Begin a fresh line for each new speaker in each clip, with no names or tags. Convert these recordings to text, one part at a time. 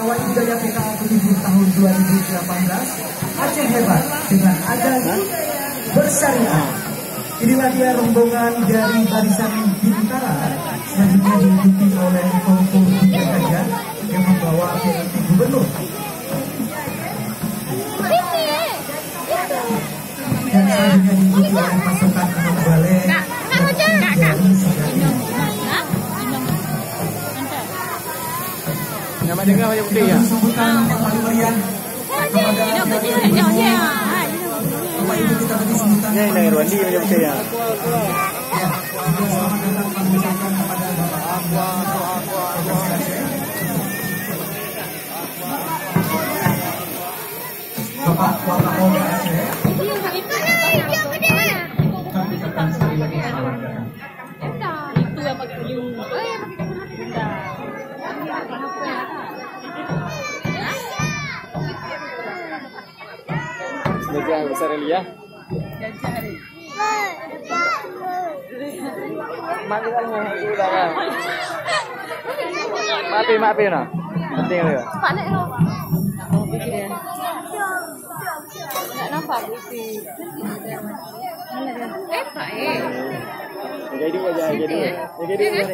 Kawai Budaya PKA 7 tahun 2018 Aceh Hebat dengan ada bersyariah. Inilah dia rombongan dari Barisan Bintara selanjutnya diikuti oleh kelompok tiga gajah yang membawa PLT Gubernur. Dan selanjutnya diikuti oleh Bapak Ibu kita beri sambutan.
Ini dengan Wandi macam putih ya. Sebagai besar Elia. Dah kan. Pi mak pi na. Penting dia.
Pak lo. Oh, fikir dia. Tak nampak dia? Eh, eh.
Jadi aja, jadi. Jadi. Jadi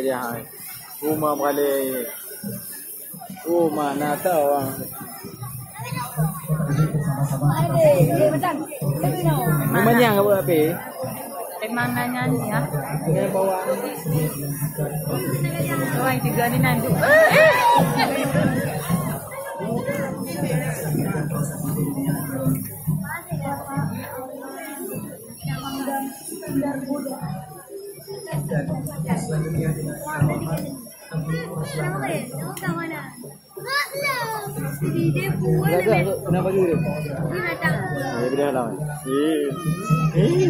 Kerja hai. Rumah balik. Rumah nak tahu orang. Rumah yang apa
ni ya.
Dengan bawa.
Orang tiga ni nanti.
Dan selanjutnya dengan selamat kami persilakan
Kenapa? Kenapa dulu? Ya bila lah. Eh. Eh.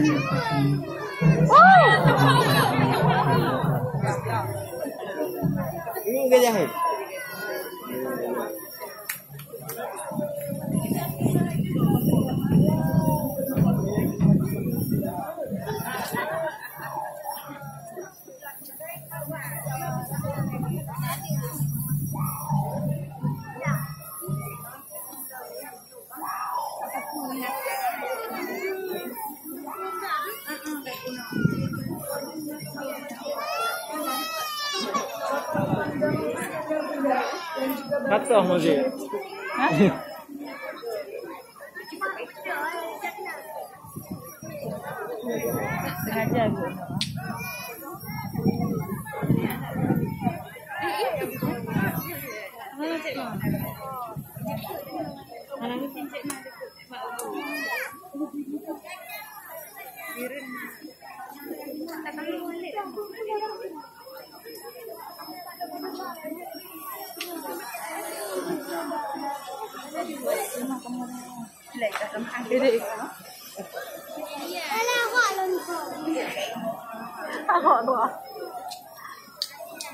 Ini enggak jahit. Kata musik.
Sengaja cik mak?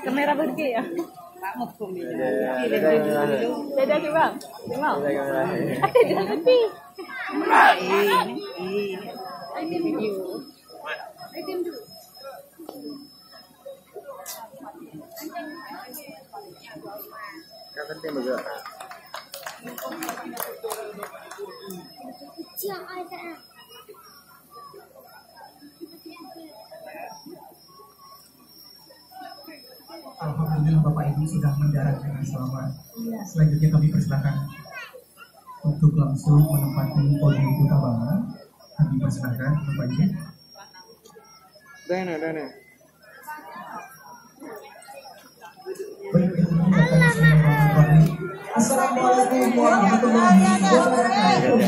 Kamera pergi ya. Mau pun dia. Ada.
Alhamdulillah Bapak Ibu sudah mendarat dengan selamat. Selanjutnya kami persilakan untuk langsung menempati podium utama. Kami persilakan ilmu datang Bismillahirrahmanirrahim. Assalamualaikum warahmatullahi wabarakatuh.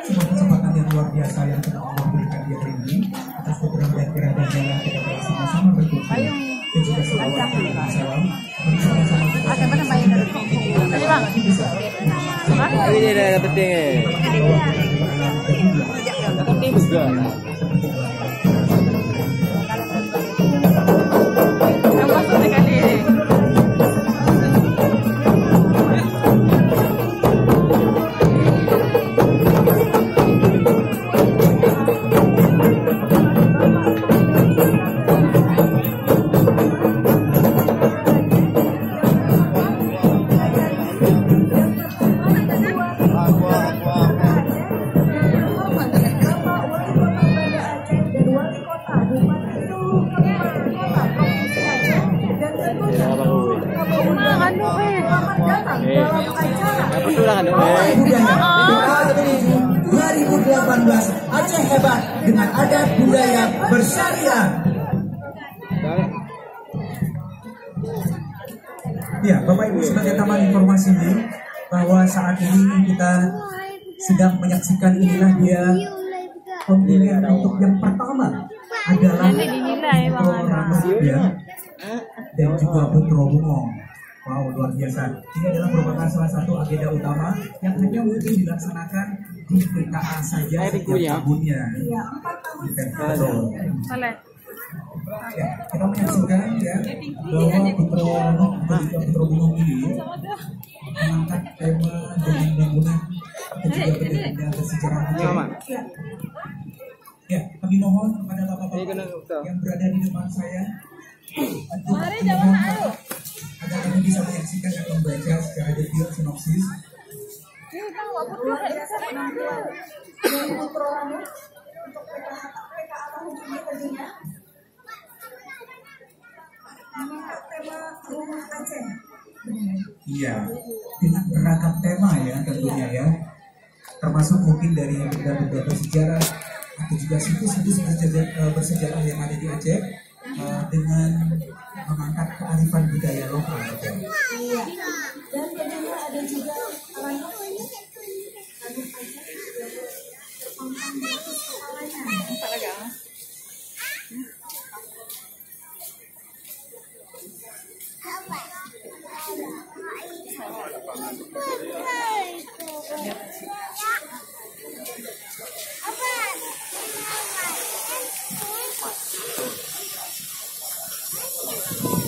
Sebuah kesempatan yang luar biasa yang telah Allah berikan hadir ini atas keberadaan keberadaannya kita telah
Vamos, Dia dah baru.
Nah, anu eh.
Eh. Apa tu lah kan? Eh.
budaya 2018 Aceh hebat dengan adat budaya bersyariah Ya, Bapak Ibu sebagai tambahan informasi ini bahwa saat ini kita sedang menyaksikan inilah dia kontingen untuk yang pertama adalah Ya, dan juga Putro Bungo. Wow, luar biasa. Ini adalah merupakan salah satu agenda utama yang hanya mungkin dilaksanakan di PKA saja setiap
dikunyah.
tahunnya. Event foto.
Boleh.
Ya, kita menyaksikan ya bahwa Putro Rano dan juga Putro Bungo ini mengangkat tema dengan bangunan dan juga benda-benda bersejarah yang berada di depan saya. Untuk memohon agar kami bisa menyaksikan dan membaca secara detail sinopsis. Iya, dengan beragam tema ya tentunya ya, termasuk mungkin dari benda-benda bersejarah atau juga situs-situs bersejarah, eh, yang ada di Aceh eh, dengan mengangkat kearifan budaya lokal. gitu.
Música